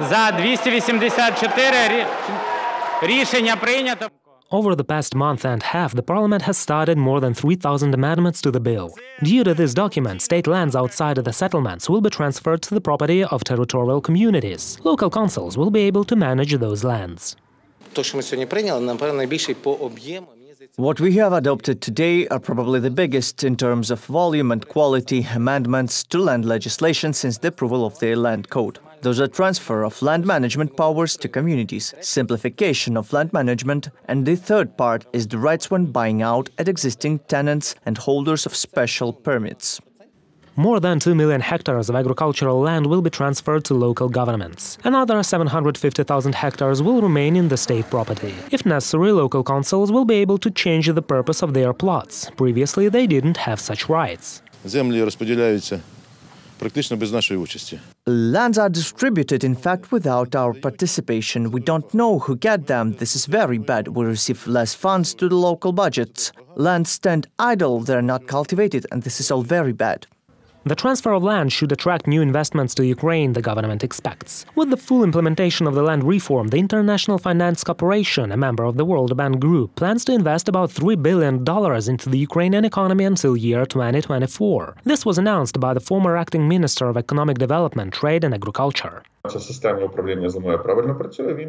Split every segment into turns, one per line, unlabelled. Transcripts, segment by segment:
За 284 рі- рішення прийнято.
Over the past month and a half, the parliament has started more than 3,000 amendments to the bill. Due to this document, state lands outside of the settlements will be transferred to the property of territorial communities. Local councils will be able to manage those lands.
То, що ми сьогодні прийняли, напевно, найбільший по об'єму.
What we have adopted today are probably the biggest in terms of volume and quality amendments to land legislation since the approval of the Land Code. Those are transfer of land management powers to communities, simplification of land management, and the third part is the rights when buying out at existing tenants and holders of special permits.
More than 2 million hectares of agricultural land will be transferred to local governments. Another 750,000 hectares will remain in the state property. If necessary, local councils will be able to change the purpose of their plots. Previously, they didn't have such rights.
Землі розподіляються практично без нашої участі.
Lands are distributed, in fact, without our participation. We don't know who get them. This is very bad. We receive less funds to the local budgets. Lands stand idle, they're not cultivated, and this is all very bad.
The transfer of land should attract new investments to Ukraine, the government expects. With the full implementation of the land reform, the International Finance Corporation, a member of the World Bank Group, plans to invest about $3 billion into the Ukrainian economy until year 2024. This was announced by the former acting Minister of Economic Development, Trade and Agriculture.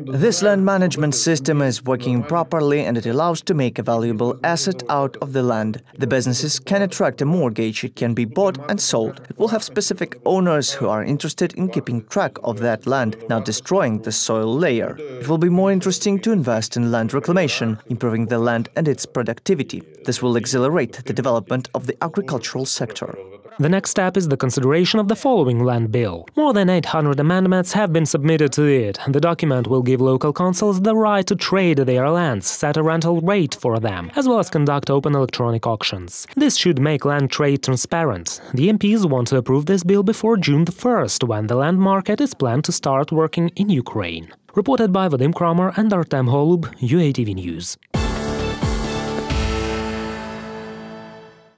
This land management system is working properly and it allows to make a valuable asset out of the land. The businesses can attract a mortgage, it can be bought and sold. It will have specific owners who are interested in keeping track of that land, not destroying the soil layer. It will be more interesting to invest in land reclamation, improving the land and its productivity. This will accelerate the development of the agricultural sector.
The next step is the consideration of the following land bill. More than 800 amendments have been submitted to it. The document will give local councils the right to trade their lands, set a rental rate for them, as well as conduct open electronic auctions. This should make land trade transparent. The MPs want to approve this bill before June the 1st, when the land market is planned to start working in Ukraine. Reported by Vadim Kramer and Artem Holub, UATV News.